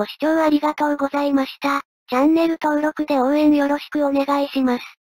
ご視聴ありがとうございました。チャンネル登録で応援よろしくお願いします。